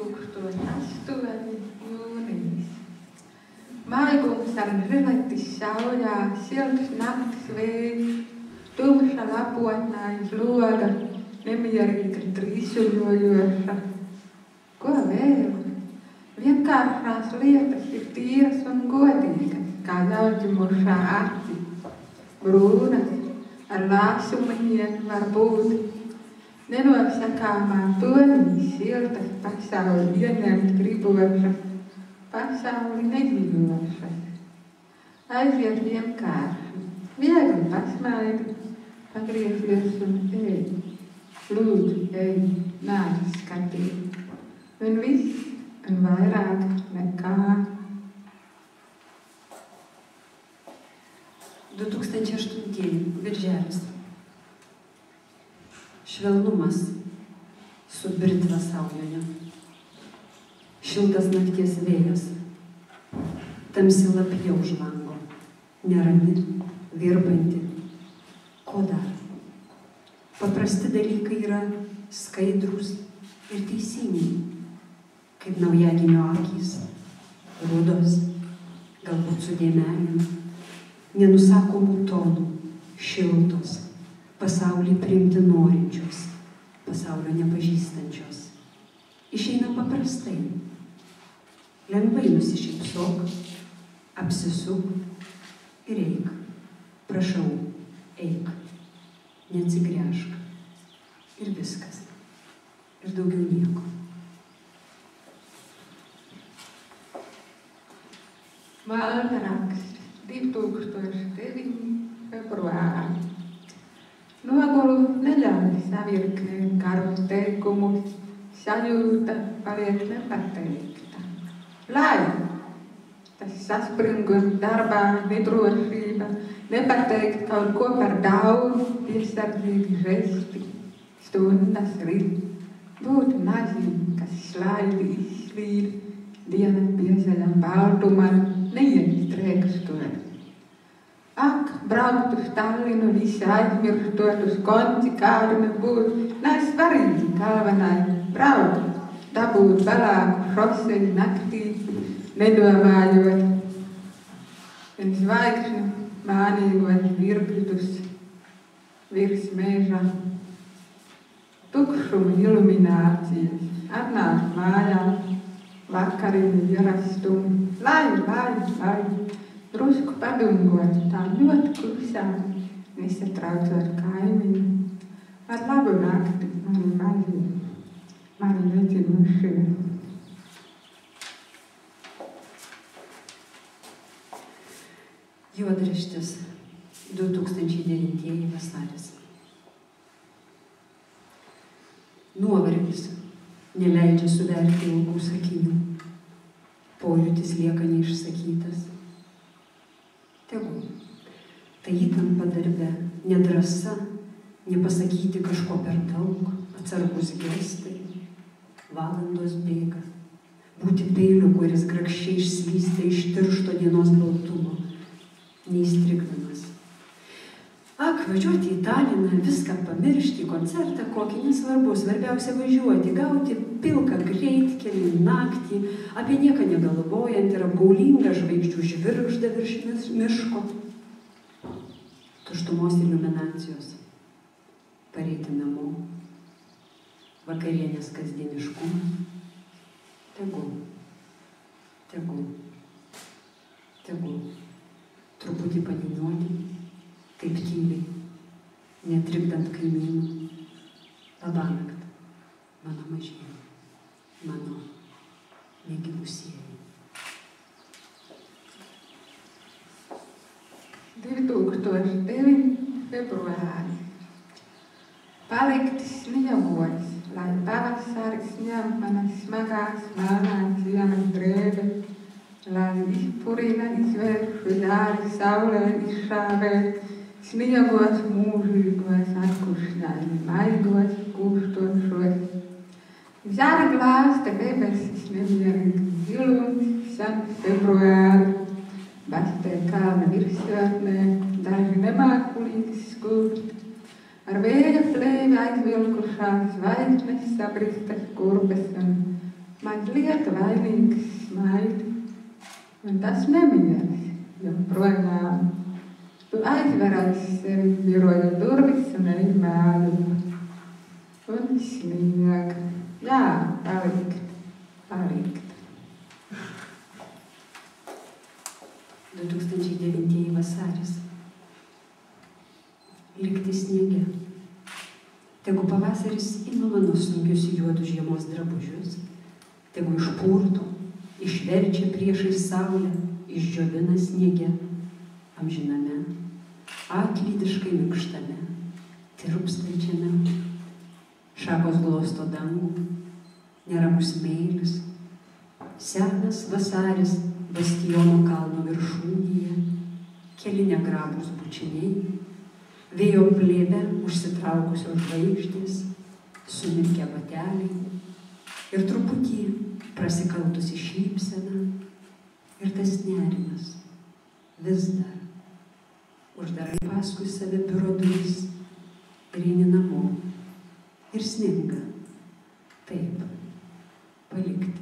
2008 jūnijas. Maigums ar riletis saujā, silts naktis vējš, tumša lapotnā iz loga, nemierīga trīsuļojoša. Ko vēl? Vienkāršās lietas ir tīras un godīgas, kā ļaudžimušā aci. Brūnas, ar lāsumiņiem var būt. Nenosakāmā tonī siltas pasauli ieņemt gribošas, pasauli nedzīvošas. Aiziet vienkārši, viegli pasmaidi, pagriezies un ej. Lūdzu, ej, nāc skatīt. Un viss, un vairāk nekā. 2008 birželis. Švelnumas su britva saujoje. Šiltas nakties vėjas. Tamsi lapija už lango. Nerami, virbanti. Ko dar? Paprasti dalykai yra skaidrus ir teisingi. Kaip naujagimio akys. Rudos. Galbūt su dėmelėm nenusakomų tonų, šiltos, pasaulį priimti norinčios, pasaulio nepažįstančios. Išeina paprastai. Lengvai nusišypsok, apsisuk ir eik. Prašau, eik. Neatsigręžk. Ir viskas. Ir daugiau nieko. Malta raksti. 2009 februāri. Neļauj savirknēt garus teikumus, sajūta paliek nepateikta. Lai tas saspringums darbā, nedrošība, nepateikt kaut ko par daudz, piesardzīgi žesti, stundas rīt, būtu nazīme, kas slaidi izslīd, diena piesaļam baltumam, neiestrēgstot. Ak, brauktu Tallinnu visaizmirstotus kontikārnu būt, lai svarīgi galvenai braukt, dabūt valāku šosei naktī, nedomājot, un zvaigžņu mānīgot virkritus virs meža. Tukšuma iluminācijas, atnāk mājās, vakariņu jarastumi, lai, lai, lai. Drusku padungot, tā ļoti klusām, nesatraucot kaimiņu. Ar labu nakti, mani mazie, mani nedzimušie. Juodraštis 2009 vasaris. Nuovargis neleidžia suverti ilgų sakinių. Pojūtis lieka neišsakytas. Tai įtampa darbe, nedrasa, nepasakyti kažko per daug, atsargus gestai. Valandos bėga. Būti peiliu, kuris grakščiai išslysta iš tiršto dienos baltumo, neįstrigdamas. Ak, važiuoti į Taliną, viską pamiršti, koncertą kokį nesvarbu, svarbiausia važiuoti, gauti pilką greitkelį naktį, apie nieką negalvojant ir apgaulingą žvaigždžių žvirždą virš miško. Tuštumos iliuminacijos. Pareiti namo. Vakarienės kasdieniškumas. Tegul. Tegul. Tegul. Truputį padiniuoti kaip tyliai, netrikdant kaimynų. 2009 februāri. Palikt sniegos, lai pavasaris ņem manas smagās mānās ziemas drēbes, lai izpurina izvēršu jāri saulē izšāvēt, sniegos mūžīgos atkušņāji, maigos kūstošos. Zara glāsta debesis nemierīgi zilums, sen februāri, bastē kalna virsotnē, daži nemākulīgi skurt. Ar vēja plēvi aizvilkušās zvaigznes sabristas kurbes un mazliet vainīgs smaidi, un tas nemieris joprojām. Tu aizverēsi sevi biroja durvis un arī mēlu. Un sniega. Jā, palikt, palikt. Tegu pavasaris įmalonu sunkius juodus žiemos drabužius. Tegu išpurto, išverčia priešai saulę, išdžiovina sniege, amžiname, atlydiškai minkštame, tirpstančiame. Šakos glosto dangų, neramus mėlis, senas vasaris Bastiono kalno viršūnėje, keli negrabus bučiniai, vėjo plėbė užsitraukusios žvaigždės, sumirkę bateliai ir truputį prasikaltusi šypsena ir tas nerimas vis dar. Uždarai paskui save biuro duris ir eini namo. Ir sninga. Taip, palikti.